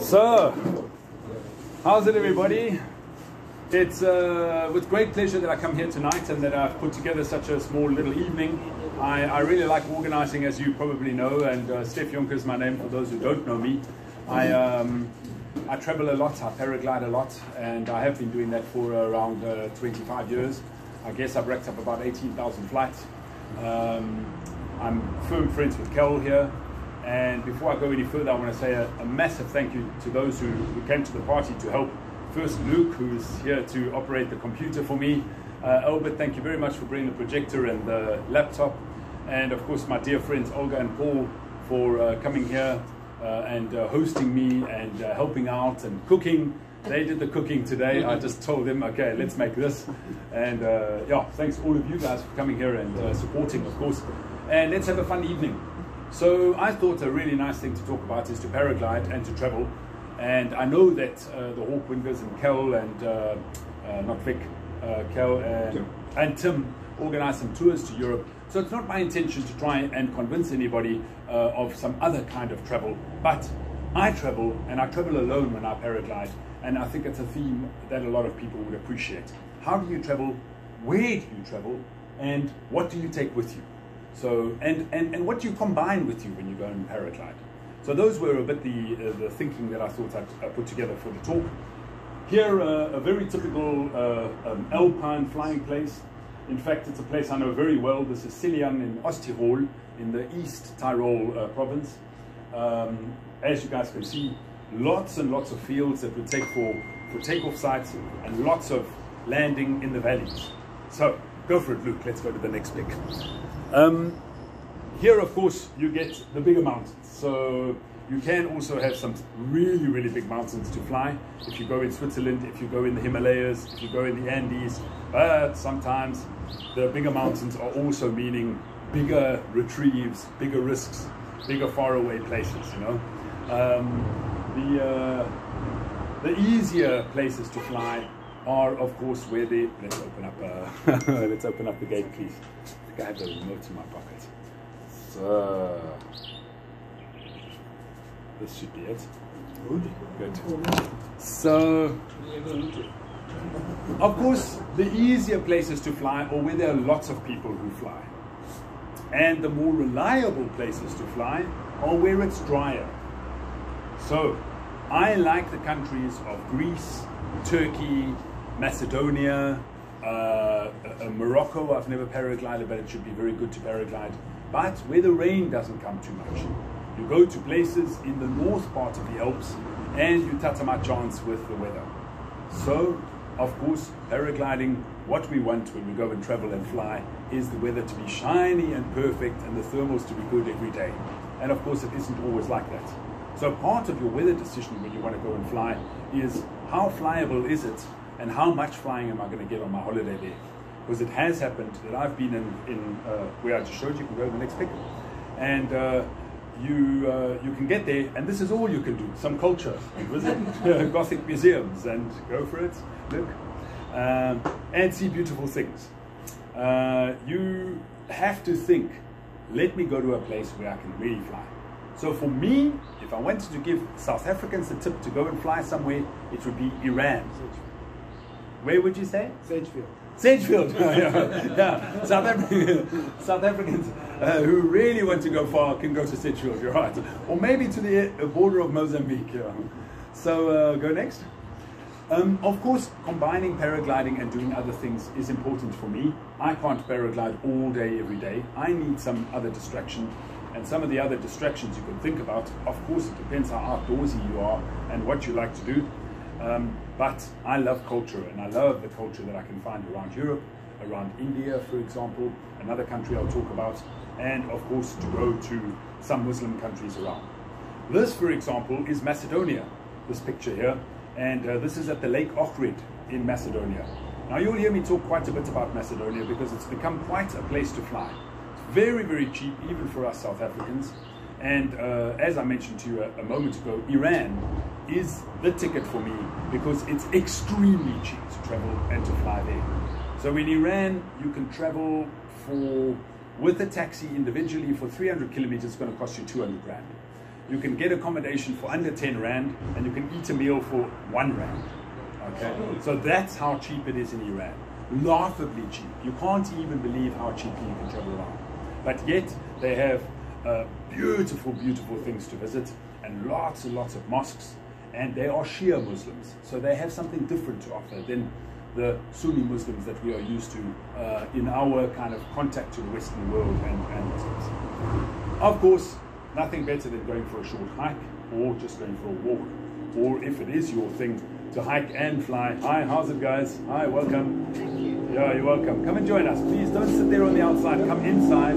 So, how's it, everybody? It's uh, with great pleasure that I come here tonight and that I've put together such a small little evening. I, I really like organizing, as you probably know, and uh, Steph is my name for those who don't know me. I, um, I travel a lot, I paraglide a lot, and I have been doing that for around uh, 25 years. I guess I've racked up about 18,000 flights. Um, I'm firm friends with Carol here, and before I go any further, I want to say a, a massive thank you to those who, who, came to the party to help. First, Luke, who's here to operate the computer for me. Uh, Albert, thank you very much for bringing the projector and the laptop. And of course, my dear friends Olga and Paul for uh, coming here uh, and uh, hosting me and uh, helping out and cooking. They did the cooking today. I just told them, okay, let's make this. And uh, yeah, thanks all of you guys for coming here and supporting, of course. And let's have a fun evening. So I thought a really nice thing to talk about is to paraglide and to travel. And I know that uh, the Hawkwingers and Kel and, uh, uh, not Vic, uh, Kel and Tim. and Tim organize some tours to Europe. So it's not my intention to try and convince anybody uh, of some other kind of travel, but I travel and I travel alone when I paraglide. And I think it's a theme that a lot of people would appreciate. How do you travel? Where do you travel? And what do you take with you? So, and, and, and what you combine with you when you go and paraglide? So those were a bit the, uh, the thinking that I thought I'd, I'd, put together for the talk. Here, uh, a very typical uh, um, alpine flying place. In fact, it's a place I know very well. This is Sillian in Osttirol, in the East Tyrol uh, province. Um, as you guys can see, lots and lots of fields that would take for, for takeoff sites and lots of landing in the valleys. So, go for it, Luke. Let's go to the next pic. Um, here, of course, you get the bigger mountains. So you can also have some really, really big mountains to fly. If you go in Switzerland, if you go in the Himalayas, if you go in the Andes, but sometimes the bigger mountains are also meaning bigger retrieves, bigger risks, bigger faraway places, you know. Um, the, uh, the easier places to fly are, of course, where the, let's open up, uh, let's open up the gate, please. I have the remote in my pocket. So this should be it. Good. So of course the easier places to fly or where there are lots of people who fly. And the more reliable places to fly are where it's drier. So I like the countries of Greece, Turkey, Macedonia, uh, Morocco, I've never paraglided, but it should be very good to paraglide. But where the rain doesn't come too much. You go to places in the north part of the Alps and you take a chance with the weather. So, of course, paragliding, what we want when we go and travel and fly is the weather to be shiny and perfect and the thermals to be good every day. And of course, it isn't always like that. So part of your weather decision when you want to go and fly is how flyable is it and how much flying am I going to get on my holiday there? Because it has happened that I've been in, in uh, where I just showed you, you can go to the next picture. and uh, you uh, you can get there, and this is all you can do. Some culture, visit Gothic museums, and go for it, look, um, and see beautiful things. Uh, you have to think, let me go to a place where I can really fly. So for me, if I wanted to give South Africans a tip to go and fly somewhere, it would be Iran. Where would you say? Sedgefield. Sedgefield. yeah, yeah. South, African, South Africans uh, who really want to go far can go to Sedgefield, you're right. Or maybe to the uh, border of Mozambique. Yeah. So uh, go next. Um, of course, combining paragliding and doing other things is important for me. I can't paraglide all day, every day. I need some other distraction. And some of the other distractions you can think about, of course, it depends how outdoorsy you are and what you like to do. Um, but I love culture and I love the culture that I can find around Europe, around India, for example, another country I'll talk about, and of course to go to some Muslim countries around. This, for example, is Macedonia, this picture here, and uh, this is at the Lake Ohrid in Macedonia. Now you'll hear me talk quite a bit about Macedonia because it's become quite a place to fly. It's very, very cheap, even for us South Africans. And uh, as I mentioned to you a, a moment ago, Iran is the ticket for me because it's extremely cheap to travel and to fly there. So in Iran, you can travel for with a taxi individually for 300 kilometers, it's going to cost you 200 grand. you can get accommodation for under 10 Rand and you can eat a meal for 1 Rand. Okay? So that's how cheap it is in Iran. Laughably cheap. You can't even believe how cheaply you can travel around. But yet, they have uh, beautiful, beautiful things to visit and lots and lots of mosques. And they are Shia Muslims. So they have something different to offer than the Sunni Muslims that we are used to uh, in our kind of contact to the Western world and, and Muslims. Of course, nothing better than going for a short hike or just going for a walk. Or if it is your thing, to hike and fly. Hi, how's it guys? Hi, welcome. Yeah, you're welcome. Come and join us. Please don't sit there on the outside. Come inside.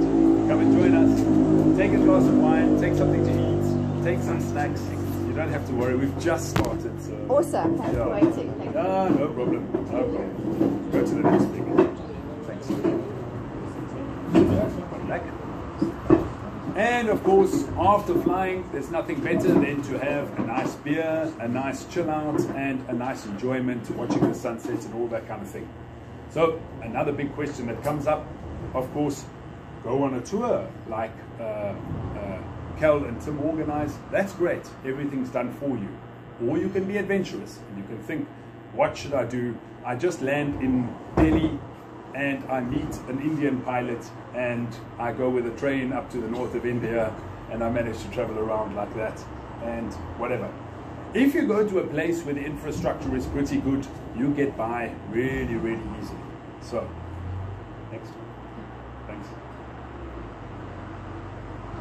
Come and join us. Take a glass of wine. Take something to eat. Take some snacks. You don't have to worry. We've just started. So. Awesome. Thanks Yeah. for waiting. Thank you. Ah, no problem. No problem. Go to the next thing. Thanks. One back. Of course, after flying, there's nothing better than to have a nice beer, a nice chill out, and a nice enjoyment, watching the sunset and all that kind of thing. So, another big question that comes up, of course, go on a tour like uh, uh, Kel and Tim organize. That's great. Everything's done for you. Or you can be adventurous and you can think, what should I do? I just land in Delhi and I meet an Indian pilot and I go with a train up to the north of India and I manage to travel around like that and whatever. If you go to a place where the infrastructure is pretty good, you get by really, really easily. So, next. Thanks.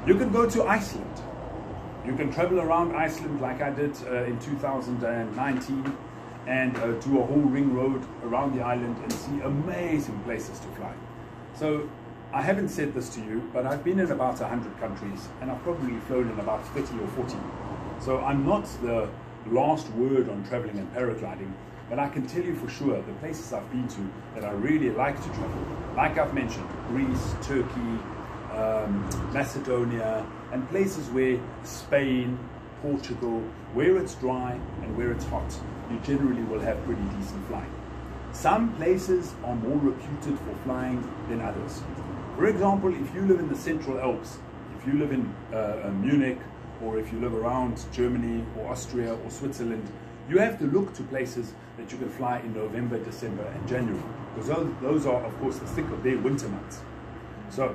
You can go to Iceland. You can travel around Iceland like I did uh, in 2019 and uh, do a whole ring road around the island and see amazing places to fly. So I haven't said this to you, but I've been in about 100 countries and I've probably flown in about 30 or 40. So I'm not the last word on traveling and paragliding, but I can tell you for sure the places I've been to that I really like to travel, like I've mentioned, Greece, Turkey, um, Macedonia, and places where Spain, Portugal, where it's dry and where it's hot, you generally will have pretty decent flying. Some places are more reputed for flying than others. For example, if you live in the Central Alps, if you live in uh, uh, Munich, or if you live around Germany or Austria or Switzerland, you have to look to places that you can fly in November, December, and January, because those, those are, of course, the thick of their winter months. So,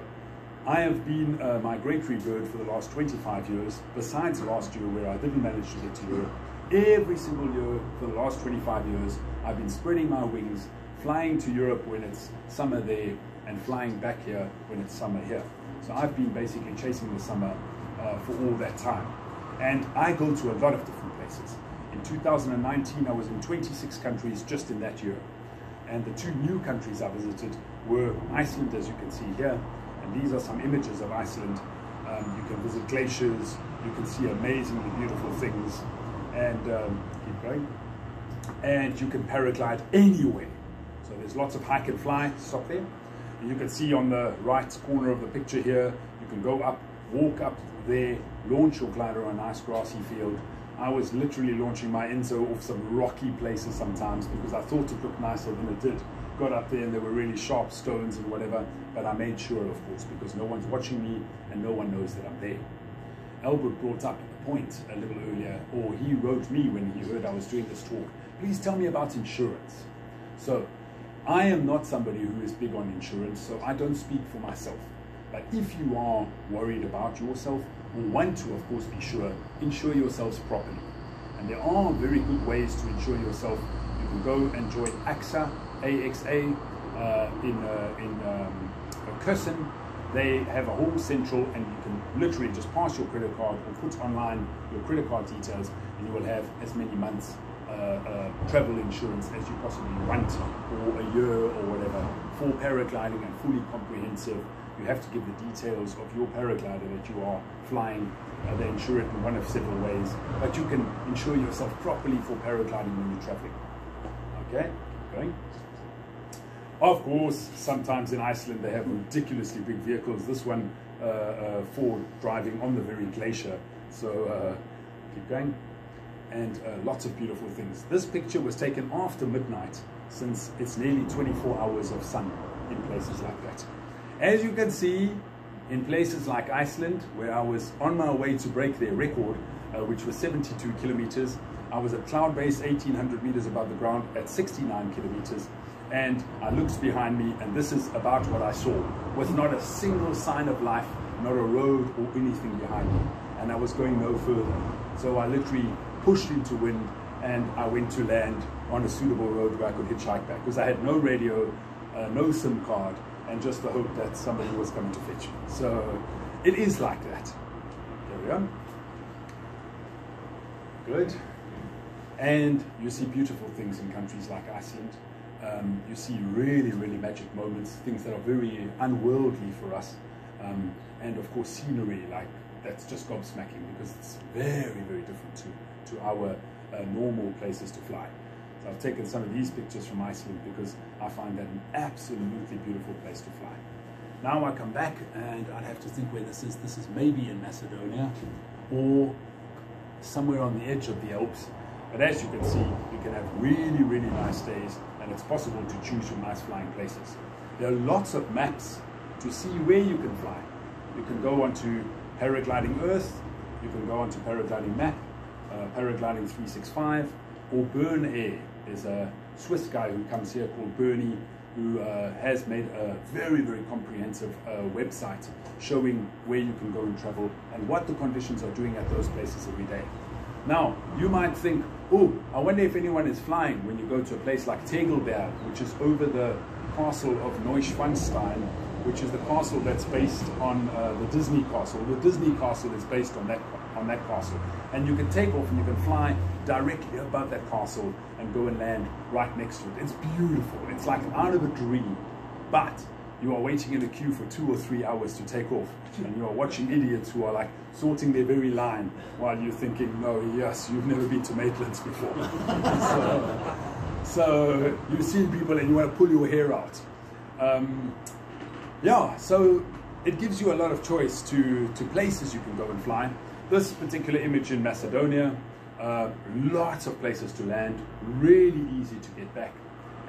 I have been a migratory bird for the last 25 years, besides last year where I didn't manage to get to Europe. Every single year for the last 25 years, I've been spreading my wings, flying to Europe when it's summer there, and flying back here when it's summer here. So I've been basically chasing the summer uh, for all that time. And I go to a lot of different places. In 2019, I was in 26 countries just in that year. And the two new countries I visited were Iceland, as you can see here, and these are some images of Iceland. Um, you can visit glaciers, you can see amazingly beautiful things, and um, keep going. And you can paraglide anywhere. So there's lots of hike and fly, stop there. And you can see on the right corner of the picture here, you can go up, walk up there, launch your glider on a nice grassy field. I was literally launching my Enzo off some rocky places sometimes because I thought it looked nicer than it did got up there and there were really sharp stones and whatever, but I made sure, of course, because no one's watching me and no one knows that I'm there. Albert brought up a point a little earlier, or he wrote me when he heard I was doing this talk. Please tell me about insurance. So, I am not somebody who is big on insurance, so I don't speak for myself. But if you are worried about yourself, or want to, of course, be sure, insure yourselves properly. And there are very good ways to insure yourself. You can go and join AXA, AXA uh, in, uh, in um, Curson. They have a whole central, and you can literally just pass your credit card or put online your credit card details, and you will have as many months uh, uh, travel insurance as you possibly want, or a year or whatever, for paragliding and fully comprehensive. You have to give the details of your paraglider that you are flying. Uh, they insure it in one of several ways, but you can insure yourself properly for paragliding when you're traveling. Okay, going. Of course, sometimes in Iceland they have ridiculously big vehicles. This one, uh, uh, Ford, driving on the very glacier. So uh, keep going. And uh, lots of beautiful things. This picture was taken after midnight, since it's nearly 24 hours of sun in places like that. As you can see, in places like Iceland, where I was on my way to break their record, uh, which was 72 kilometers. I was at cloud base 1800 meters above the ground at 69 kilometers. And I looked behind me, and this is about what I saw, with not a single sign of life, not a road or anything behind me. And I was going no further. So I literally pushed into wind and I went to land on a suitable road where I could hitchhike back because I had no radio, uh, no SIM card, and just the hope that somebody was coming to fetch me. So it is like that. There we are. Good. And you see beautiful things in countries like Iceland. Um, you see really, really magic moments, things that are very unworldly for us. Um, and of course, scenery like that's just gobsmacking because it's very, very different to, to our uh, normal places to fly. So I've taken some of these pictures from Iceland because I find that an absolutely beautiful place to fly. Now I come back and I'd have to think where this is. This is maybe in Macedonia or somewhere on the edge of the Alps. But as you can see, you can have really, really nice days and it's possible to choose some nice flying places. There are lots of maps to see where you can fly. You can go onto Paragliding Earth, you can go onto Paragliding Map, uh, Paragliding 365, or Burn Air. There's a Swiss guy who comes here called Bernie who uh, has made a very, very comprehensive uh, website showing where you can go and travel and what the conditions are doing at those places every day. Now, you might think, oh, I wonder if anyone is flying when you go to a place like Tegelberg, which is over the castle of Neuschwanstein, which is the castle that's based on uh, the Disney castle. The Disney castle is based on that on that castle. And you can take off and you can fly directly above that castle and go and land right next to it. It's beautiful. It's like out of a dream. But you are waiting in a queue for two or three hours to take off. And you are watching idiots who are like sorting their very line while you're thinking, no, yes, you've never been to Maitland's before. so, so, you see people and you want to pull your hair out. Um, yeah, so it gives you a lot of choice to, to places you can go and fly. This particular image in Macedonia, uh, lots of places to land, really easy to get back.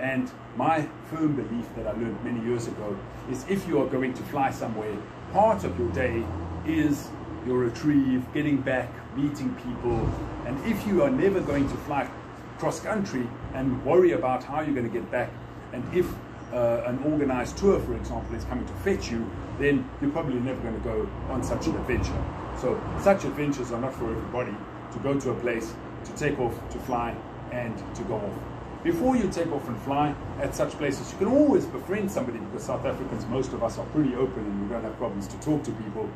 And my firm belief that I learned many years ago is if you are going to fly somewhere, part of your day is your retrieve, getting back, meeting people. And if you are never going to fly cross country and worry about how you're going to get back, and if uh, an organized tour, for example, is coming to fetch you, then you're probably never going to go on such an adventure. So such adventures are not for everybody to go to a place, to take off, to fly, and to go off. Before you take off and fly at such places, you can always befriend somebody because South Africans, most of us are pretty open and we don't have problems to talk to people.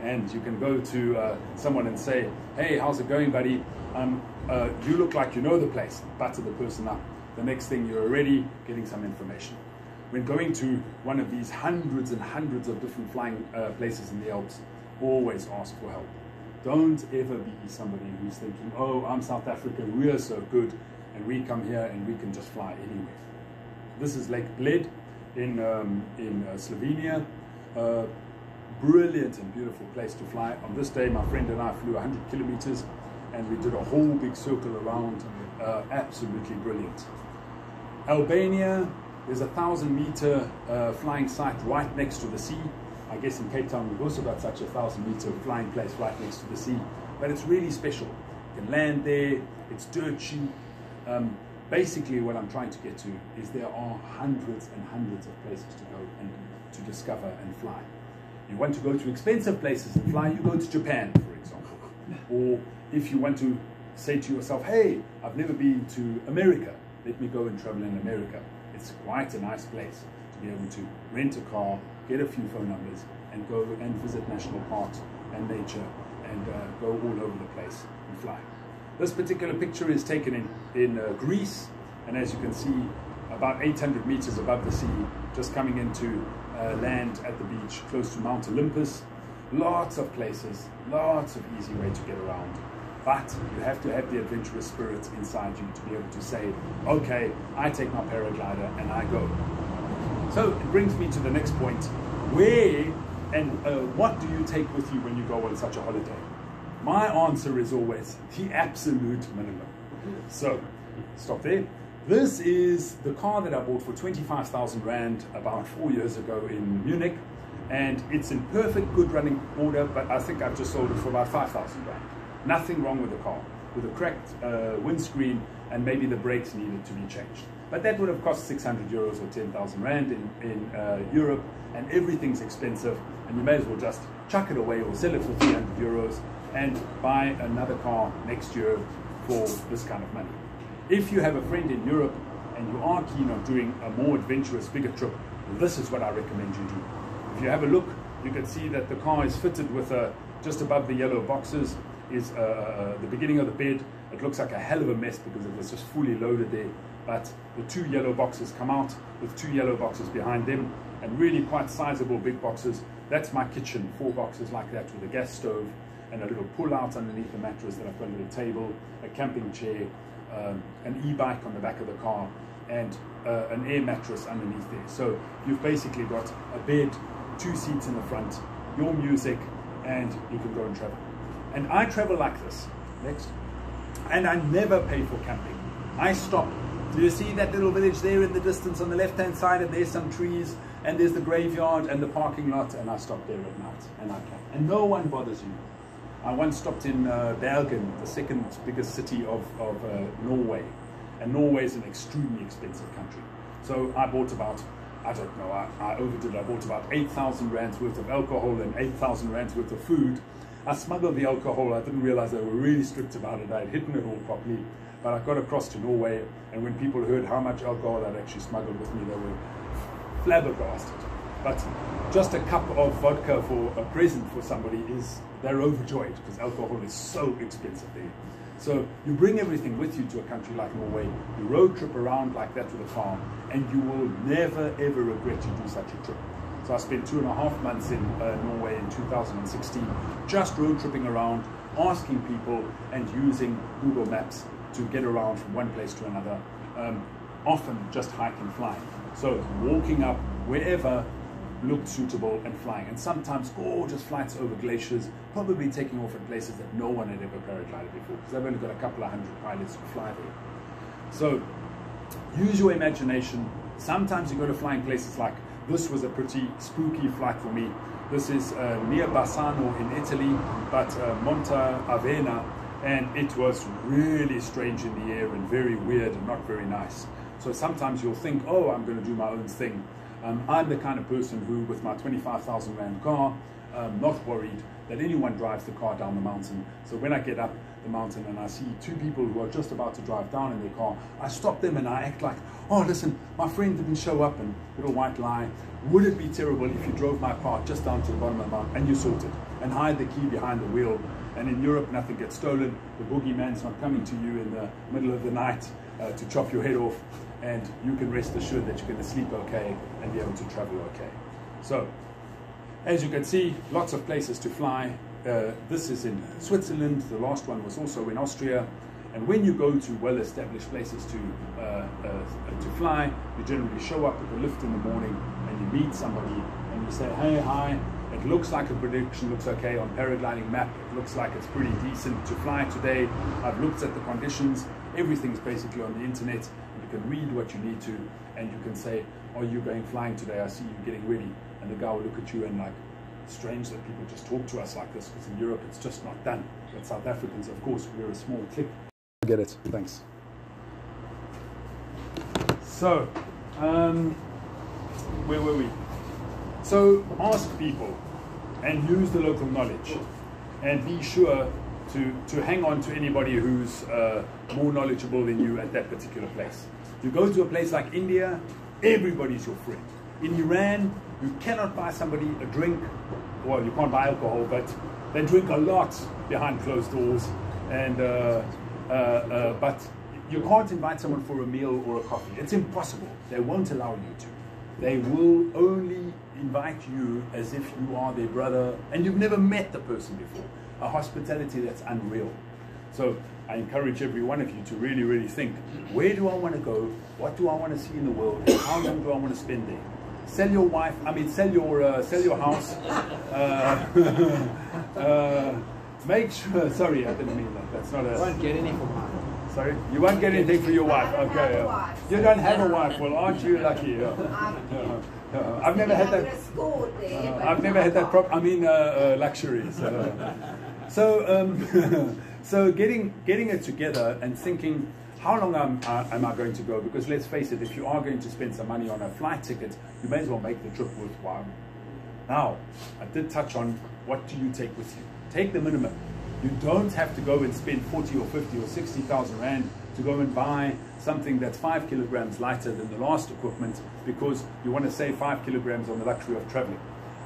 And you can go to uh, someone and say, hey, how's it going, buddy? Um, uh, you look like you know the place. Butter the person up. The next thing, you're already getting some information. When going to one of these hundreds and hundreds of different flying uh, places in the Alps, always ask for help. Don't ever be somebody who's thinking, oh, I'm South African, we're so good, and we come here and we can just fly anywhere. This is Lake Bled in, um, in uh, Slovenia. Uh, brilliant and beautiful place to fly. On this day, my friend and I flew 100 kilometers and we did a whole big circle around. Uh, absolutely brilliant. Albania, there's a thousand meter uh, flying site right next to the sea. I guess in Cape Town we've also got such a thousand meter flying place right next to the sea. But it's really special. You can land there, it's dirt cheap. Um, basically what I'm trying to get to is there are hundreds and hundreds of places to go and to discover and fly. You want to go to expensive places and fly, you go to Japan, for example. Or if you want to say to yourself, hey, I've never been to America, let me go and travel in America. It's quite a nice place to be able to rent a car, get a few phone numbers, and go and visit national parks and nature and uh, go all over the place and fly. This particular picture is taken in, in uh, Greece, and as you can see, about 800 meters above the sea, just coming into uh, land at the beach close to Mount Olympus. Lots of places, lots of easy way to get around. But you have to have the adventurous spirit inside you to be able to say, okay, I take my paraglider and I go. So it brings me to the next point. Where and uh, what do you take with you when you go on such a holiday? My answer is always the absolute minimum. So, stop there. This is the car that I bought for 25,000 Rand about four years ago in Munich. and it's in perfect good running order, but I think I've just sold it for about 5,000 rand. Nothing wrong with the car, with a cracked uh, windscreen and maybe the brakes needed to be changed. But that would have cost 600 euros or 10,000 rand in, in uh, Europe, and everything's expensive, and you may as well just chuck it away or sell it for 300 euros and buy another car next year for this kind of money. If you have a friend in Europe and you are keen on doing a more adventurous, bigger trip, this is what I recommend you do. If you have a look, you can see that the car is fitted with a, just above the yellow boxes is uh, uh, uh, the beginning of the bed. It looks like a hell of a mess because it was just fully loaded there. But the two yellow boxes come out with two yellow boxes behind them and really quite sizable big boxes. That's my kitchen, four boxes like that with a gas stove and a little pull out underneath the mattress that I've got a little table, a camping chair, um, an e-bike on the back of the car and uh, an air mattress underneath there. So you've basically got a bed, two seats in the front, your music, and you can go and travel. And I travel like this. Next. And I never pay for camping. I stop. Do you see that little village there in the distance on the left hand side? And there's some trees, and there's the graveyard and the parking lot, and I stop there at night and I camp. And no one bothers you. I once stopped in uh, Bergen, the second biggest city of, of uh, Norway. And Norway is an extremely expensive country. So I bought about I don't know, I, I overdid I bought about 8,000 rands worth of alcohol and 8,000 rands worth of food. I smuggled the alcohol, I didn't realize they were really strict about it, I had hidden it all properly. But I got across to Norway, and when people heard how much alcohol I'd actually smuggled with me, they were flabbergasted. But just a cup of vodka for a present for somebody is, they're overjoyed because alcohol is so expensive there. So you bring everything with you to a country like Norway, you road trip around like that with a car, and you will never ever regret to do such a trip. So I spent two and a half months in uh, Norway in 2016, just road tripping around, asking people and using Google Maps to get around from one place to another, um, often just hiking, flying. So walking up wherever looked suitable and flying. And sometimes gorgeous flights over glaciers, probably taking off at places that no one had ever paraglided before, because they've only got a couple of hundred pilots to fly there. So use your imagination. Sometimes you go to flying places like this was a pretty spooky flight for me. This is uh, near Bassano in Italy, but uh, Monte Avena, and it was really strange in the air and very weird and not very nice. So sometimes you'll think, oh, I'm going to do my own thing. Um, I'm the kind of person who, with my 25,000 Rand car, um, not worried that anyone drives the car down the mountain. So when I get up the mountain and I see two people who are just about to drive down in their car, I stop them and I act like, oh, listen, my friend didn't show up and little white lie. Would it be terrible if you drove my car just down to the bottom of the mountain and you sorted and hide the key behind the wheel? And in Europe, nothing gets stolen. The boogeyman's not coming to you in the middle of the night uh, to chop your head off and you can rest assured that you're going to sleep okay and be able to travel okay. So, as you can see, lots of places to fly. Uh, this is in Switzerland. The last one was also in Austria. And when you go to well-established places to uh, uh, to fly, you generally show up at the lift in the morning and you meet somebody and you say, "Hey, hi." It looks like a prediction looks okay on paragliding map. It looks like it's pretty decent to fly today. I've looked at the conditions. Everything's basically on the internet you can read what you need to, and you can say, are you going flying today? I see you getting ready. And the guy will look at you and like, strange that people just talk to us like this, because in Europe it's just not done. But South Africans, of course, we're a small clique. I get it, thanks. So, um, where were we? So ask people and use the local knowledge and be sure to, to hang on to anybody who's uh, more knowledgeable than you at that particular place. You go to a place like India, everybody's your friend. In Iran, you cannot buy somebody a drink, well, you can't buy alcohol, but they drink a lot behind closed doors. And uh, uh, uh, but you can't invite someone for a meal or a coffee. It's impossible. They won't allow you to. They will only invite you as if you are their brother and you've never met the person before. A hospitality that's unreal. So I encourage every one of you to really, really think, where do I want to go? What do I want to see in the world? How long do I want to spend there? Sell your wife, I mean, sell your, uh, sell your house. Uh, uh, make sure, sorry, I didn't mean that. That's not a... I won't get anything for mine. Sorry? You won't get anything for your wife. Okay. Wife. You don't have a wife. Well, aren't you lucky? Uh, I've never had that. There, uh, I've never had that prop. I mean, uh, uh, luxury. So, so, um, so getting getting it together and thinking, how long am, uh, am I going to go? Because let's face it, if you are going to spend some money on a flight ticket, you may as well make the trip worthwhile. Now, I did touch on what do you take with you. Take the minimum. You don't have to go and spend 40 or 50 or 60,000 Rand to go and buy something that's five kilograms lighter than the last equipment because you want to save five kilograms on the luxury of traveling.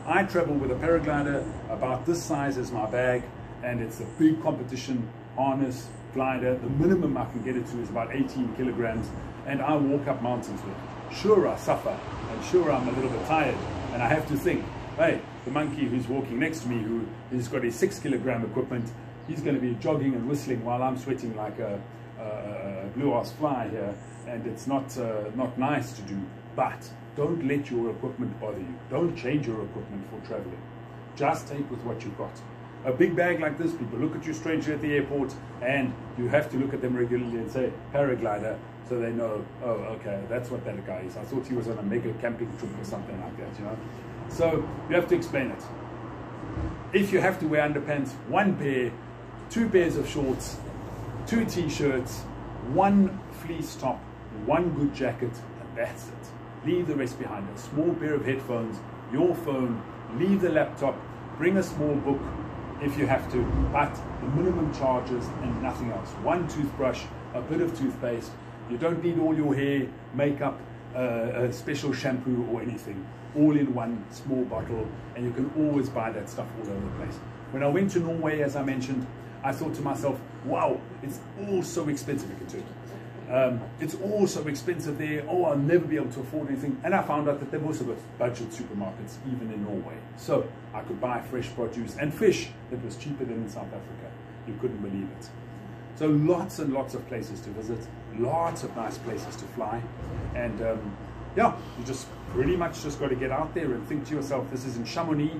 I travel with a paraglider about this size as my bag and it's a big competition harness glider. The minimum I can get it to is about 18 kilograms and I walk up mountains with it. Sure I suffer and sure I'm a little bit tired and I have to think, hey, the monkey who's walking next to me who has got his six kilogram equipment, he's going to be jogging and whistling while I'm sweating like a, a, blue ass fly here and it's not, uh, not nice to do. But don't let your equipment bother you. Don't change your equipment for traveling. Just take with what you've got. A big bag like this, people look at you strangely at the airport and you have to look at them regularly and say, paraglider, so they know, oh, okay, that's what that guy is. I thought he was on a mega camping trip or something like that, you know. So you have to explain it. If you have to wear underpants, one pair, two pairs of shorts, two t-shirts, one fleece top, one good jacket, and that's it. Leave the rest behind. A small pair of headphones, your phone, leave the laptop, bring a small book if you have to, but the minimum charges and nothing else. One toothbrush, a bit of toothpaste. You don't need all your hair, makeup, uh, a special shampoo or anything. All in one small bottle, and you can always buy that stuff all over the place. When I went to Norway, as I mentioned, I thought to myself, wow, it's all so expensive in Turkey. Um, it's all so expensive there. Oh, I'll never be able to afford anything. And I found out that they've also got budget supermarkets, even in Norway. So I could buy fresh produce and fish that was cheaper than in South Africa. You couldn't believe it. So lots and lots of places to visit, lots of nice places to fly. And um, yeah, you just pretty much just got to get out there and think to yourself, this is in Chamonix.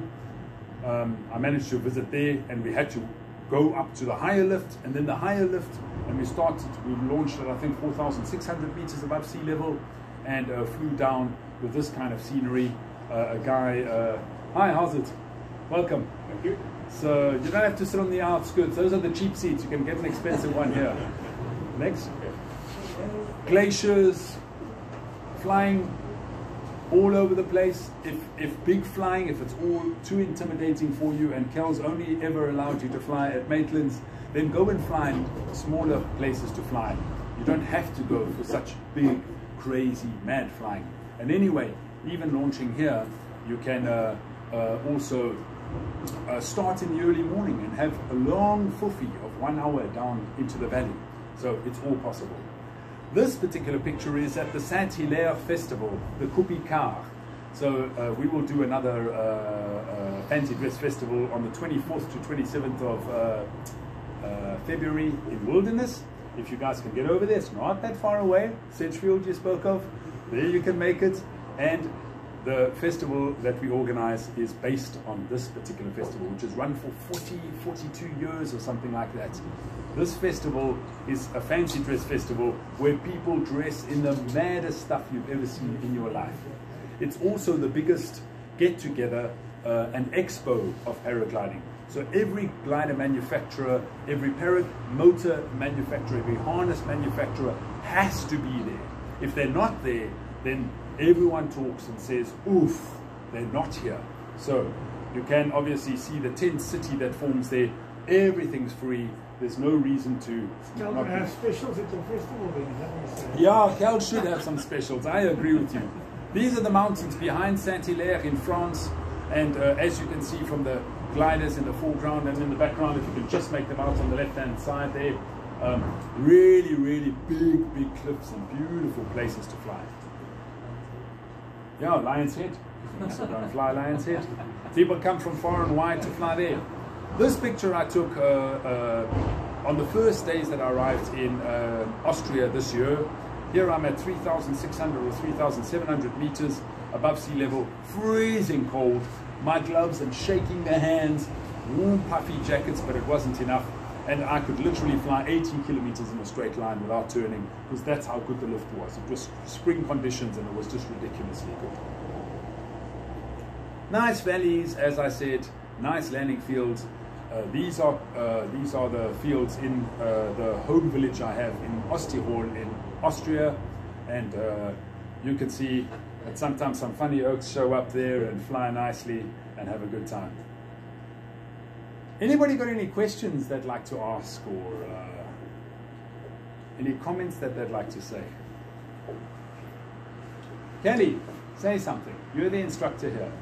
Um, I managed to visit there and we had to go up to the higher lift and then the higher lift and we started, we launched at I think 4,600 meters above sea level and uh, flew down with this kind of scenery. Uh, a guy, uh, hi, how's it? Welcome. Thank you. So you don't have to sit on the outskirts. Those are the cheap seats. You can get an expensive one here. Next. Glaciers, flying all over the place. If, if big flying, if it's all too intimidating for you and Kel's only ever allowed you to fly at Maitland's, then go and find smaller places to fly. You don't have to go for such big, crazy, mad flying. And anyway, even launching here, you can uh, uh, also uh, start in the early morning and have a long foofy of one hour down into the valley. So it's all possible. This particular picture is at the Saint-Hilaire Festival, the Coupe Icare. So uh, we will do another uh, uh, fancy dress festival on the 24th to 27th of uh, uh, February in Wilderness. If you guys can get over there, it's not that far away. Sedgefield you spoke of, there you can make it. And the festival that we organize is based on this particular festival, which is run for 40, 42 years or something like that. This festival is a fancy dress festival where people dress in the maddest stuff you've ever seen in your life. It's also the biggest get together uh, and expo of paragliding. So every glider manufacturer, every motor manufacturer, every harness manufacturer has to be there. If they're not there, then everyone talks and says, oof, they're not here. So you can obviously see the tent city that forms there. Everything's free. There's no reason to Cal not have specials at your festival then, is that what you're saying? Yeah, Cal should have some specials. I agree with you. These are the mountains behind Saint-Hilaire in France. And uh, as you can see from the gliders in the foreground and in the background, if you can just make them out on the left-hand side there, um, really, really big, big cliffs and beautiful places to fly. Yeah, Lion's Head. Don't fly Lion's Head. People come from far and wide to fly there. This picture I took uh, uh, on the first days that I arrived in uh, Austria this year. Here I'm at 3,600 or 3,700 meters above sea level, freezing cold. My gloves and shaking their hands, warm puffy jackets, but it wasn't enough. And I could literally fly 18 kilometers in a straight line without turning, because that's how good the lift was. It was spring conditions and it was just ridiculously good. Nice valleys, as I said, nice landing fields. Uh, these are uh, these are the fields in uh, the home village I have in Osttirol in Austria, and uh, you can see that sometimes some funny oaks show up there and fly nicely and have a good time. Anybody got any questions they'd like to ask or uh, any comments that they'd like to say? Kelly, say something. You're the instructor here.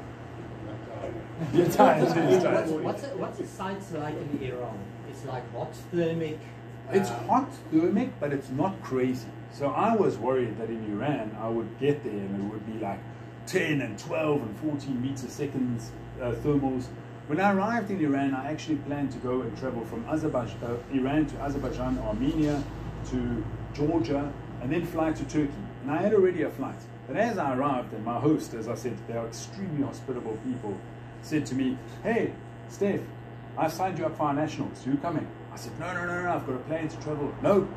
You're tired. You're tired. What's it, what's the sites like in Iran? It's like hot, thermic. It's um, hot, thermic, but it's not crazy. So I was worried that in Iran I would get there and it would be like 10 and 12 and 14 meter seconds uh, thermals. When I arrived in Iran, I actually planned to go and travel from uh, Iran to Azerbaijan, Armenia, to Georgia, and then fly to Turkey. And I had already a flight. But as I arrived, and my host, as I said, they are extremely hospitable people, said to me, Hey, Steph, I've signed you up for our nationals. You coming? I said, No, no, no, no, I've got a plan to travel. No,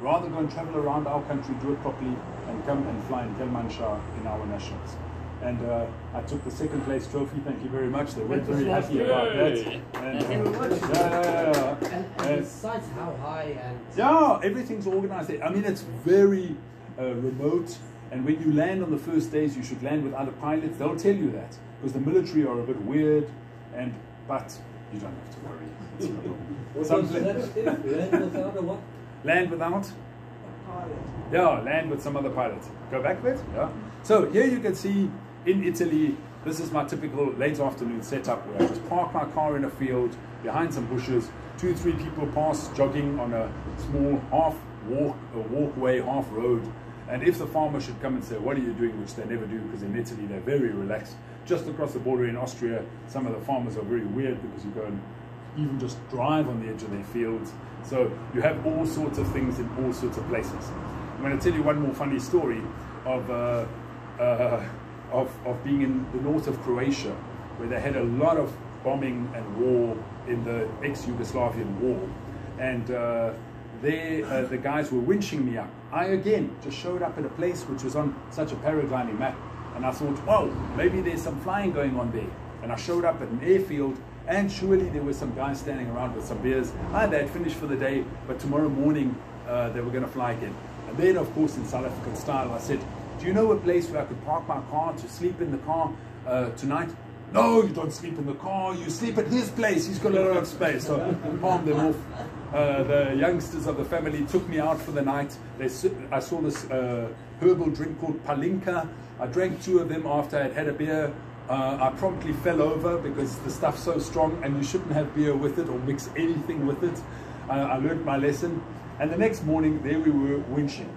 rather go and travel around our country, do it properly, and come and fly in Kermanshah in our nationals. And uh, I took the second place trophy. Thank you very much. They weren't very happy about that. And, uh, yeah, yeah, yeah, And, and the And- sites, how high and yeah, everything's organized. I mean, it's very uh, remote. And when you land on the first days, you should land with other pilots. They'll tell you that because the military are a bit weird. And but you don't have to worry. It's no problem. What Some was pla- that, Steve? Land without a what? land without. Yeah, land with some other pilots. Go back a bit. Yeah. So here you can see in Italy, this is my typical late afternoon setup where I just park my car in a field behind some bushes. Two, three people pass jogging on a small half walk, a walkway, half road. And if the farmer should come and say, "What are you doing?" which they never do because in Italy they're very relaxed. Just across the border in Austria, some of the farmers are very weird because you go and even just drive on the edge of their fields. So you have all sorts of things in all sorts of places. I'm going to tell you one more funny story of, uh, uh, of, of being in the north of Croatia, where they had a lot of bombing and war in the ex-Yugoslavian war. And uh, there, uh, the guys were winching me up. I again just showed up at a place which was on such a paragliding map, and I thought, whoa, maybe there's some flying going on there. And I showed up at an airfield, and surely there were some guys standing around with some beers. They had finished for the day, but tomorrow morning uh, they were going to fly again. And then, of course, in South African style, I said, do you know a place where I could park my car to sleep in the car uh, tonight? No, you don't sleep in the car. You sleep at his place. He's got a lot of space. So I palmed them off. Uh, the youngsters of the family took me out for the night. They, I saw this uh, herbal drink called Palinka. I drank two of them after I had had a beer. Uh, I promptly fell over because the stuff's so strong and you shouldn't have beer with it or mix anything with it. Uh, I learned my lesson. And the next morning, there we were winching.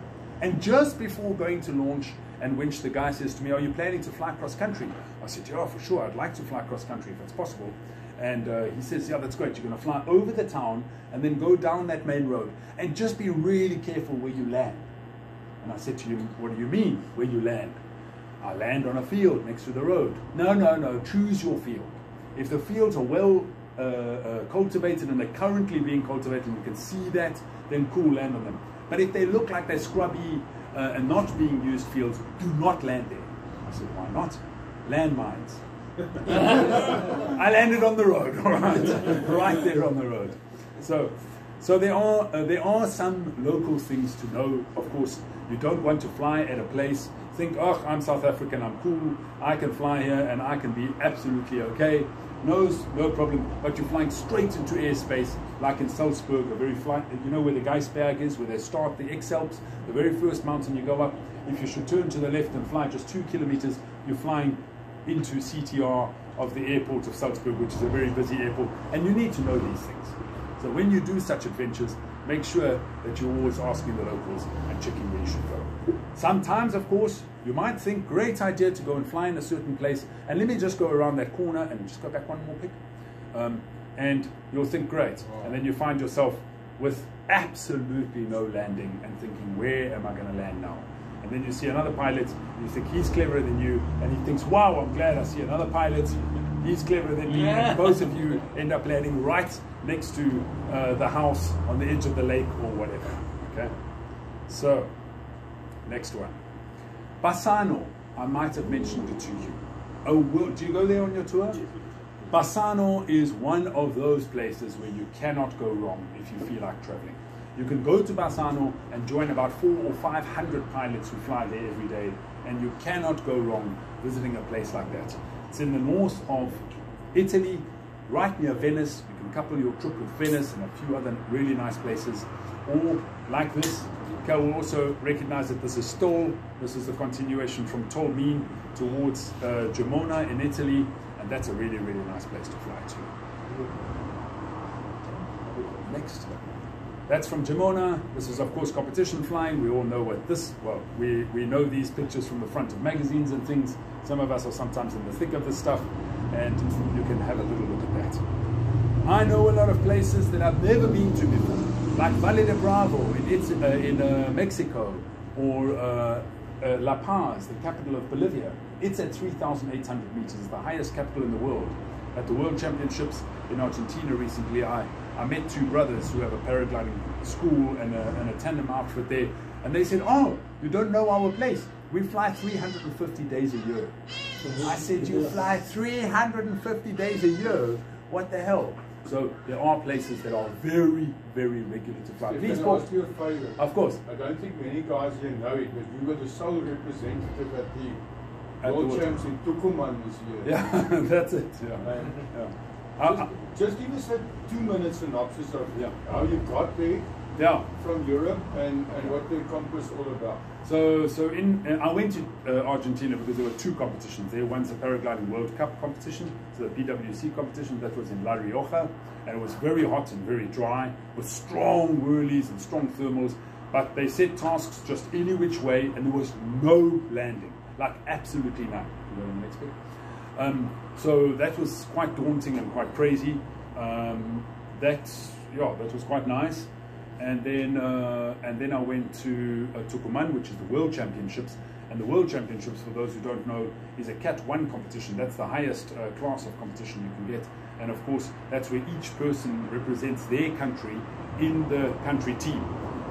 And just before going to launch and winch, the guy says to me, Are you planning to fly cross country? I said, Yeah, for sure. I'd like to fly cross country if it's possible. And uh, he says, Yeah, that's great. You're going to fly over the town and then go down that main road. And just be really careful where you land. And I said to him, What do you mean, where you land? I land on a field next to the road. No, no, no. Choose your field. If the fields are well uh, uh, cultivated and they're currently being cultivated, and you can see that, then cool, land on them. But if they look like they're scrubby uh, and not being used fields, do not land there. I said, why not? Landmines. I landed on the road, all right, right there on the road. So, so there are uh, there are some local things to know. Of course, you don't want to fly at a place. Think, oh, I'm South African, I'm cool, I can fly here, and I can be absolutely okay. No, no problem. But you're flying straight into airspace, like in Salzburg, a very flight. You know where the Gaisberg is, where they start the X Alps, the very first mountain you go up. If you should turn to the left and fly just two kilometers, you're flying into CTR of the airport of Salzburg, which is a very busy airport, and you need to know these things. So when you do such adventures, make sure that you're always asking the locals and checking where you should go. Sometimes, of course, you might think, great idea to go and fly in a certain place, and let me just go around that corner and just go back one more pick. Um, and you'll think, great. And then you find yourself with absolutely no landing and thinking, where am I going to land now? And then you see another pilot, you think he's cleverer than you, and he thinks, wow, I'm glad I see another pilot. He's cleverer than me, and both of you end up landing right next to uh, the house on the edge of the lake or whatever. Okay? So, next one. Bassano, I might have mentioned it to you. Oh, well, do you go there on your tour? Bassano is one of those places where you cannot go wrong if you feel like traveling. You can go to Bassano and join about four or five hundred pilots who fly there every day, and you cannot go wrong visiting a place like that. It's in the north of Italy, right near Venice. You can couple your trip with Venice and a few other really nice places. Or like this, Cal will also recognize that this is Stol. This is the continuation from Tolmin towards uh, Gemona in Italy, and that's a really, really nice place to fly to. Next. That's from Gemona. This is, of course, competition flying. We all know what this, well, we, we know these pictures from the front of magazines and things. Some of us are sometimes in the thick of this stuff, and you can have a little look at that. I know a lot of places that I've never been to before, like Valle de Bravo in, It's- uh, in uh, Mexico, or uh, uh, La Paz, the capital of Bolivia. It's at 3,800 meters, the highest capital in the world. At the World Championships in Argentina recently, I, I met two brothers who have a paragliding school and a, and a tandem outfit there, and they said, "Oh, you don't know our place? We fly 350 days a year." I said, "You fly 350 days a year? What the hell?" So there are places that are very, very regular to fly. Please, I ask you a favor? Of course. I don't think many guys here know it, but you were the sole representative at the At World Champs in Tucumán this year. Yeah, that's it. Yeah. Yeah. Uh, just, just give us a two minute synopsis of Yeah. how you got there yeah. from Europe and, and what the Compass all about. So, so in uh, I went to uh, Argentina because there were two competitions there. One's the paragliding World Cup competition, so the PWC competition that was in La Rioja, and it was very hot and very dry with strong whirlies and strong thermals. But they set tasks just any which way, and there was no landing, like absolutely none. You know, the next bit. Um, so that was quite daunting and quite crazy. Um, that yeah, that was quite nice. And then uh, and then I went to uh, Tucumán, which is the World Championships. And the World Championships, for those who don't know, is a Cat 1 competition. That's the highest uh, class of competition you can get. And of course, that's where each person represents their country in the country team.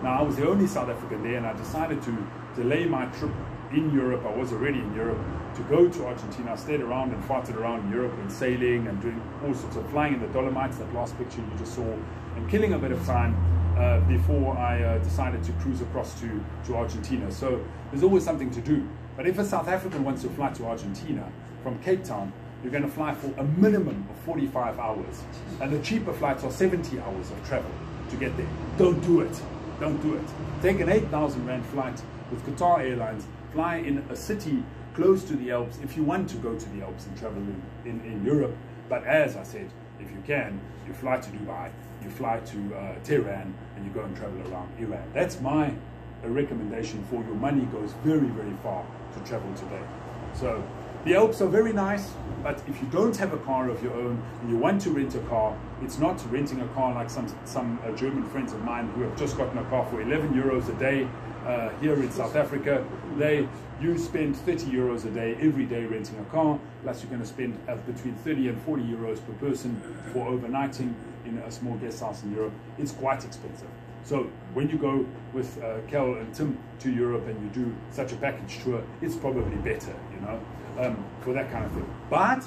Now, I was the only South African there, and I decided to delay my trip in Europe. I was already in Europe to go to Argentina. I stayed around and farted around Europe and sailing and doing all sorts of flying in the Dolomites, that last picture you just saw, and killing a bit of time uh, before I uh, decided to cruise across to, to Argentina. So there's always something to do. But if a South African wants to fly to Argentina from Cape Town, you're going to fly for a minimum of 45 hours. And the cheaper flights are 70 hours of travel to get there. Don't do it. Don't do it. Take an 8,000 Rand flight with Qatar Airlines, fly in a city close to the Alps if you want to go to the Alps and travel in, in, in Europe. But as I said, if you can, you fly to Dubai, you fly to uh, Tehran, and you go and travel around Iran. That's my uh, recommendation for your money goes very, very far to travel today. So the Alps are very nice, but if you don't have a car of your own and you want to rent a car, it's not renting a car like some some uh, German friends of mine who have just gotten a car for 11 euros a day uh, here in South Africa. They you spend 30 euros a day every day renting a car, plus you're going to spend uh, between 30 and 40 euros per person for overnighting in a small guest house in Europe. It's quite expensive. So when you go with uh, Kel and Tim to Europe and you do such a package tour, it's probably better, you know, um, for that kind of thing. But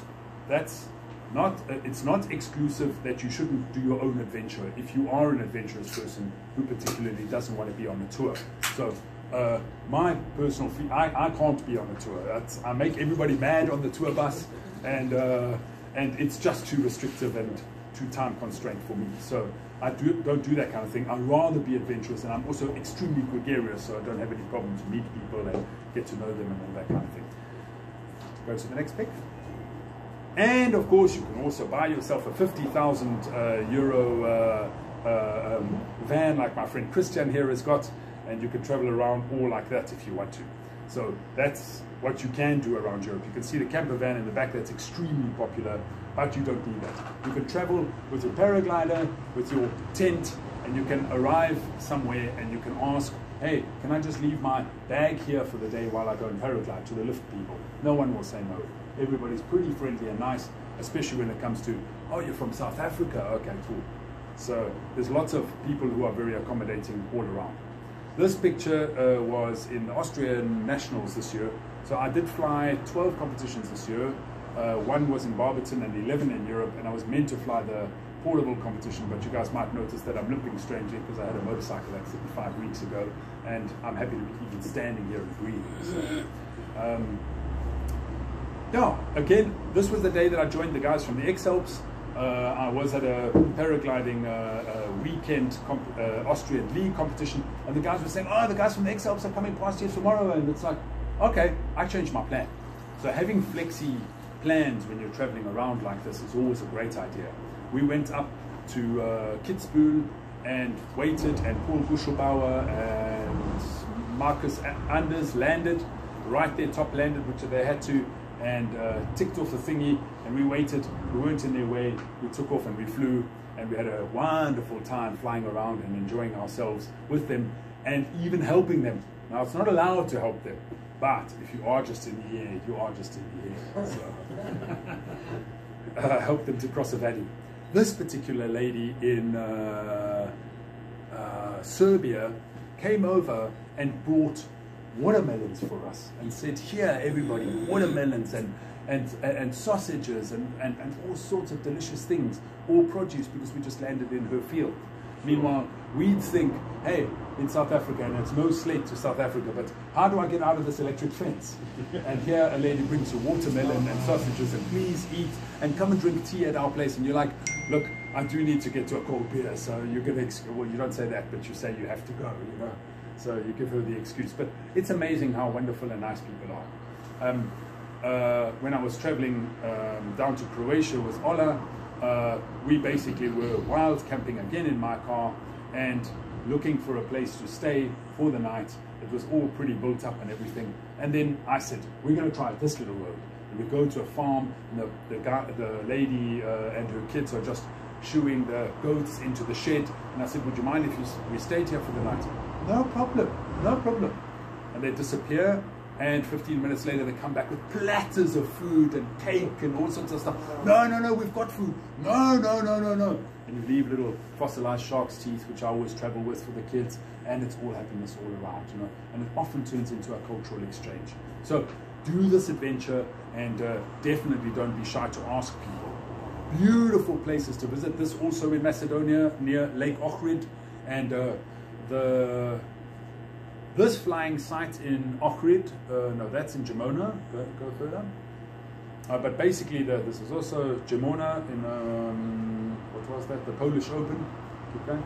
that's not, uh, it's not exclusive that you shouldn't do your own adventure if you are an adventurous person who particularly doesn't want to be on a tour. So uh, my personal, fe- I, I can't be on a tour. That's, I make everybody mad on the tour bus and, uh, and it's just too restrictive and too time constrained for me. So I do, don't do that kind of thing. I'd rather be adventurous, and I'm also extremely gregarious, so I don't have any problem to meet people and get to know them and all that kind of thing. Go to the next pic. And of course, you can also buy yourself a 50,000 uh, euro uh, uh, um, van, like my friend Christian here has got, and you can travel around all like that if you want to. So that's what you can do around Europe. You can see the camper van in the back that's extremely popular, but you don't need that. You can travel with your paraglider, with your tent, and you can arrive somewhere and you can ask, hey, can I just leave my bag here for the day while I go and paraglide to the lift people? No one will say no. Everybody's pretty friendly and nice, especially when it comes to, oh, you're from South Africa? Okay, cool. So there's lots of people who are very accommodating all around. This picture uh, was in the Austrian Nationals this year. So I did fly 12 competitions this year. Uh, one was in Barberton and 11 in Europe, and I was meant to fly the Porterville competition, but you guys might notice that I'm limping strangely because I had a motorcycle accident five weeks ago, and I'm happy to be even standing here and breathing. So, um, yeah, again, this was the day that I joined the guys from the X Alps. Uh, I was at a paragliding uh, uh, weekend comp- Austrian league competition, and the guys were saying, "Oh, the guys from the X Alps are coming past here tomorrow," and it's like, okay, I changed my plan. So having flexi plans when you're traveling around like this is always a great idea. We went up to uh, Kitzbühel and waited, and Paul Guschlbauer and Markus Anders landed right there, top landed, which they had to, and uh, ticked off the thingy. And we waited. We weren't in their way. We took off and we flew, and we had a wonderful time flying around and enjoying ourselves with them, and even helping them. Now it's not allowed to help them, but if you are just in the air, you are just in the air. So uh, help them to cross a valley. This particular lady in uh, uh, Serbia came over and brought watermelons for us and said, Here, everybody, watermelons and, and, and sausages and, and, and all sorts of delicious things, all produce because we just landed in her field. Meanwhile, we'd think, hey, in South Africa, and it's no slate to South Africa, but how do I get out of this electric fence? and here a lady brings you watermelon and sausages, and please eat and come and drink tea at our place. And you're like, look, I do need to get to a cold beer, so you're gonna, well, you don't say that, but you say you have to go, you know. So you give her the excuse. But it's amazing how wonderful and nice people are. Um, uh, when I was traveling um, down to Croatia with Ola, uh, we basically were wild camping again in my car and looking for a place to stay for the night. It was all pretty built up and everything. And then I said, we're going to try this little road. And we go to a farm, and the, the, guy, the lady uh, and her kids are just shooing the goats into the shed. And I said, would you mind if you, we stayed here for the night? No problem, no problem. And they disappear and 15 minutes later they come back with platters of food and cake and all sorts of stuff. No, no, no, we've got food. No, no, no, no, no. And you leave little fossilized shark's teeth, which I always travel with for the kids, and it's all happiness all around, you know. And it often turns into a cultural exchange. So do this adventure and uh, definitely don't be shy to ask people. Beautiful places to visit. This also in Macedonia near Lake Ohrid and uh, the this flying site in Ohrid, uh, no, that's in Gemona. Go, go further. Uh, but basically, the, this is also Gemona in um, what was that? The Polish Open. Going.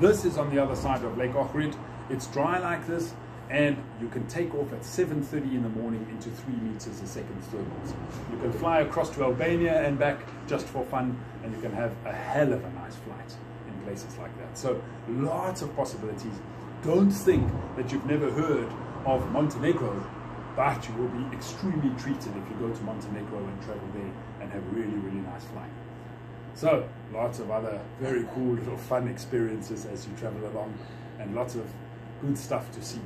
This is on the other side of Lake Ohrid. It's dry like this, and you can take off at 7:30 in the morning into three meters a second circles. You can fly across to Albania and back just for fun, and you can have a hell of a nice flight places like that. So lots of possibilities don't think that you've never heard of Montenegro, but you will be extremely treated if you go to Montenegro and travel there and have really, really nice flying. So, lots of other very cool little fun experiences as you travel along and lots of good stuff to see.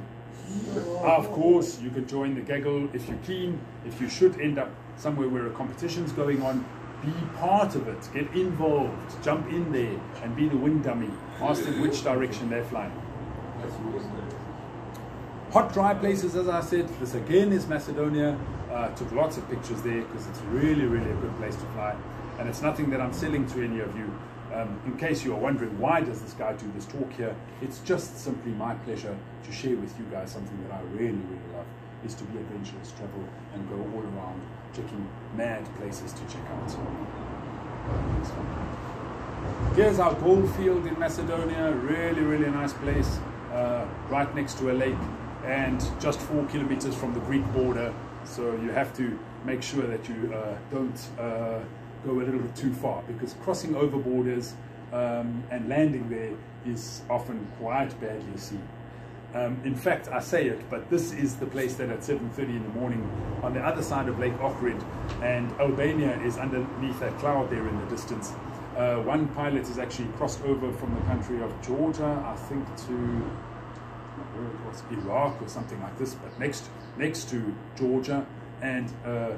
Of course, you can join the gaggle if you're keen. If you should end up somewhere where a competition's going on, be part of it, get involved, jump in there and be the wind dummy. Ask them which direction they're flying. Hot, dry places, as I said, this again is Macedonia. Uh, took lots of pictures there because it's really, really a good place to fly. And it's nothing that I'm selling to any of you. Um, in case you are wondering why does this guy do this talk here, it's just simply my pleasure to share with you guys something that I really, really love, is to be adventurous, travel and go all around checking mad places to check out. Here's our gold field in Macedonia, really, really nice place, uh, right next to a lake and just four kilometers from the Greek border. So you have to make sure that you uh, don't uh, go a little bit too far because crossing over borders um, and landing there is often quite badly seen. Um, in fact, I say it, but this is the place that at 7.30 in the morning on the other side of Lake Ohrid and Albania is underneath that cloud there in the distance. Uh, one pilot has actually crossed over from the country of Georgia, I think, to where it was Iraq or something like this, but next next to Georgia, and uh,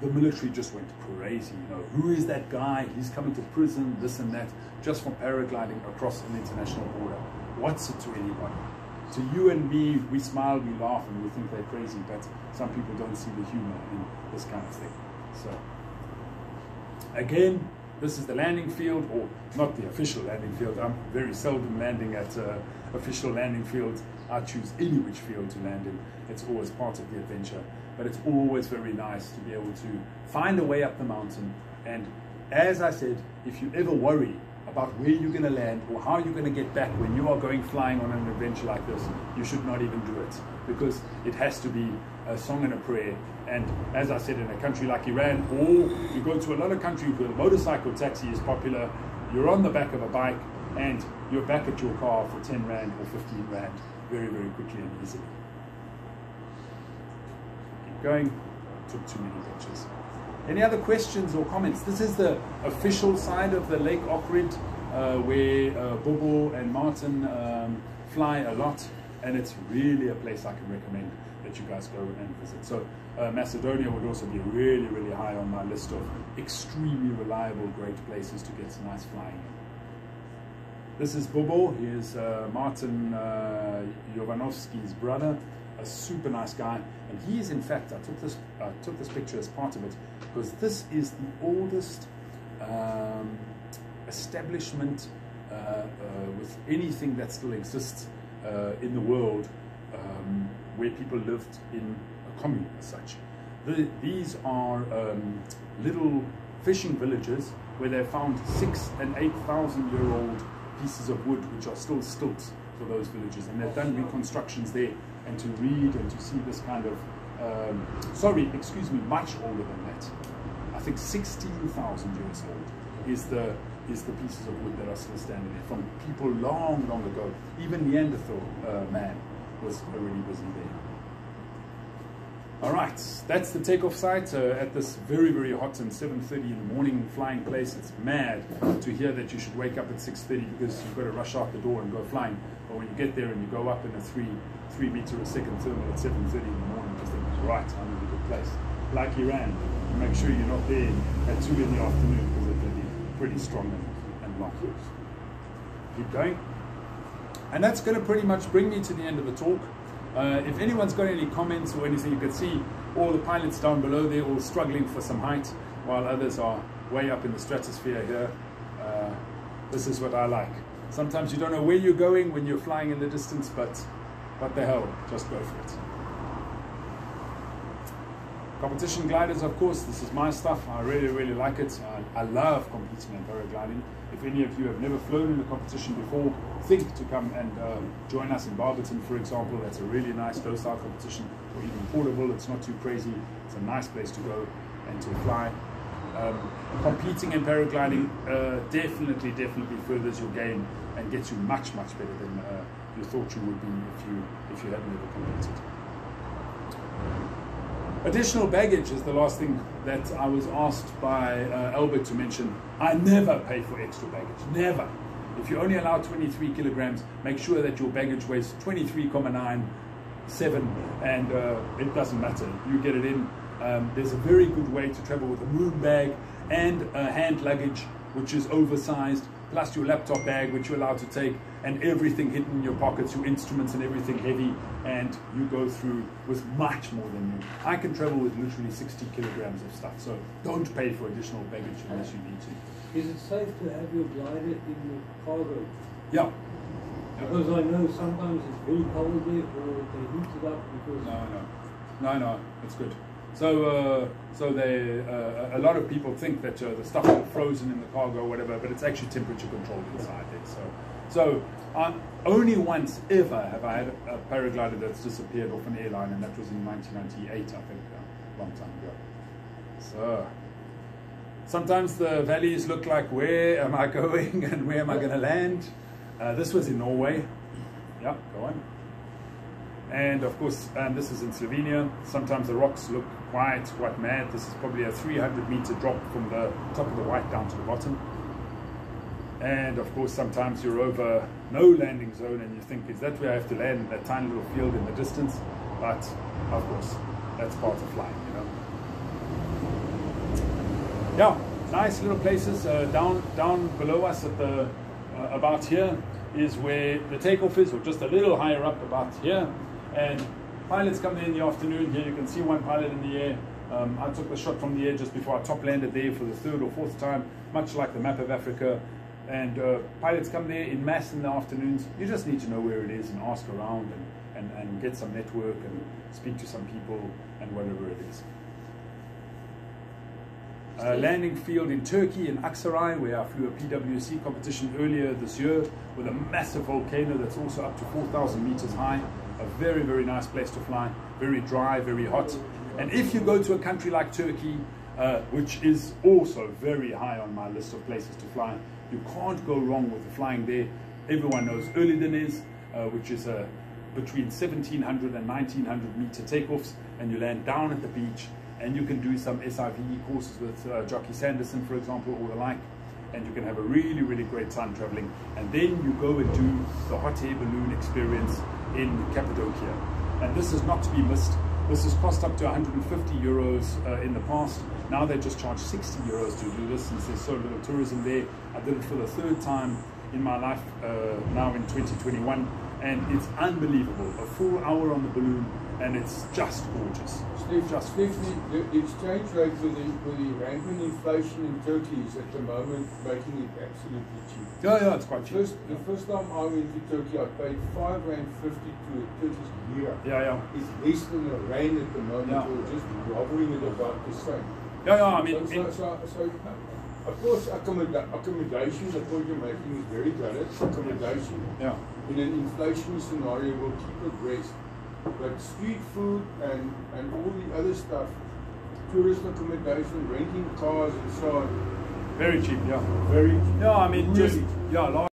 the military just went crazy. You know, who is that guy? He's coming to prison, this and that, just for paragliding across an international border. What's it to anybody? To you and me, we smile, we laugh, and we think they're crazy, but some people don't see the humor in this kind of thing. So, again, this is the landing field, or not the official landing field. I'm very seldom landing at uh, official landing fields. I choose any which field to land in. It's always part of the adventure, but it's always very nice to be able to find a way up the mountain. And as I said, if you ever worry about where you're going to land or how you're going to get back when you are going flying on an adventure like this, you should not even do it because it has to be a song and a prayer. And as I said, in a country like Iran, or you go to a lot of countries where the motorcycle taxi is popular, you're on the back of a bike and you're back at your car for 10 Rand or 15 Rand very, very quickly and easily. Keep going. Took too many pictures. Any other questions or comments? This is the official side of the Lake Ohrid uh, where uh, Bobo and Martin um, fly a lot and it's really a place I can recommend that you guys go and visit. So uh, Macedonia would also be really, really high on my list of extremely reliable, great places to get some nice flying in. This is Bobo. He is uh, Martin uh, brother, a super nice guy. And he is, in fact, I took this, I took this picture as part of it because this is the oldest um, establishment uh, uh with anything that still exists uh, in the world um, where people lived in a commune as such. The, these are um, little fishing villages where they found six and eight thousand year old pieces of wood which are still stilts for those villages and they've done reconstructions there and to read and to see this kind of um, sorry excuse me much older than that I think 16,000 years old is the is the pieces of wood that are still standing there from people long, long ago. Even Neanderthal uh, man was already busy there. All right, that's the takeoff site uh, at this very, very hot and 7.30 in the morning flying place. It's mad to hear that you should wake up at 6.30 because you've got to rush out the door and go flying. But when you get there and you go up in a three, three meter a second thermal at 7.30 in the morning, you think, right, I'm in a good place. Like Iran, you make sure you're not there at 2 in the afternoon because will be pretty strong and, and lock. Keep going. And that's going to pretty much bring me to the end of the talk. Uh, if anyone's got any comments or anything, you can see all the pilots down below they're all struggling for some height, while others are way up in the stratosphere here. Uh, this is what I like. Sometimes you don't know where you're going when you're flying in the distance, but what the hell, just go for it. Competition gliders, of course, this is my stuff. I really, really like it. I, I love competing in paragliding. If any of you have never flown in a competition before, think to come and um, join us in Barberton, for example. That's a really nice docile competition, or even Porterville. It's not too crazy. It's a nice place to go and to fly. Um, competing in paragliding uh, definitely, definitely furthers your game and gets you much, much better than uh, you thought you would be if you if you had never competed. Additional baggage is the last thing that I was asked by uh, Albert to mention. I never pay for extra baggage, never. If you only allow 23 kilograms, make sure that your baggage weighs 23,97 and uh, it doesn't matter. You get it in. Um, there's a very good way to travel with a moon bag and a hand luggage, which is oversized, plus your laptop bag, which you're allowed to take, and everything hidden in your pockets, your instruments and everything heavy, and you go through with much more than you. I can travel with literally 60 kilograms of stuff, so don't pay for additional baggage unless you need to. Is it safe to have your glider in your cargo? Yeah. Because I know sometimes it's very cold there or they heat it up because... No, no. No, no, it's good. So, uh, so they, uh, a lot of people think that uh, the stuff is frozen in the cargo or whatever, but it's actually temperature controlled inside it. So, so um, only once ever have I had a paraglider that's disappeared off an airline, and that was in 1998, I think, a long time ago. So, sometimes the valleys look like where am I going and where am I going to land? Uh, this was in Norway. Yeah, go on. And of course, and this is in Slovenia. Sometimes the rocks look quite, quite mad. This is probably a 300 meter drop from the top of the white down to the bottom. And of course, sometimes you're over no landing zone and you think, is that where I have to land, that tiny little field in the distance? But of course, that's part of flying, you know. Yeah, nice little places. Uh, down, down below us at the, uh, about here is where the takeoff is, or just a little higher up about here. And pilots come there in the afternoon. Here you can see one pilot in the air. Um, I took the shot from the air just before I top landed there for the third or fourth time, much like the map of Africa. And uh, pilots come there in mass in the afternoons. You just need to know where it is and ask around and, and, and get some network and speak to some people and whatever it is. Uh, landing field in Turkey in Aksaray, where I flew a PWC competition earlier this year with a massive volcano that's also up to 4,000 meters high. A very, very nice place to fly. Very dry, very hot. And if you go to a country like Turkey, uh, which is also very high on my list of places to fly, you can't go wrong with the flying there. Everyone knows Ölüdeniz, uh, which is a between 1700 and 1900 meter takeoffs, and you land down at the beach and you can do some SIV courses with uh, Jocky Sanderson, for example, or the like, and you can have a really, really great time traveling. And then you go and do the hot air balloon experience in Cappadocia. And this is not to be missed. This has cost up to 150 euros uh, in the past. Now they just charge 60 euros to do this since there's so little tourism there. I did it for the third time in my life uh, now in 2021 and it's unbelievable. A full hour on the balloon and it's just gorgeous. Steve, Just Steve, the, the exchange rate with the, with the rampant inflation in Turkey is at the moment making it absolutely cheap. Yeah, yeah, it's quite cheap. First, the first time I went to Turkey, I paid five rand fifty to a Turkish lira. Yeah, yeah. It's less than a rand at the moment, Yeah. or just hovering at about the same. Yeah, yeah, I mean, so, so, so, so, of course, accommoda- accommodation, the point you're making is very valid. Accommodation yeah. in an inflation scenario will keep abreast. But street food and, and all the other stuff, tourist accommodation, renting cars and so on, Very cheap, yeah. very Yeah, I mean, just, Really? yeah, last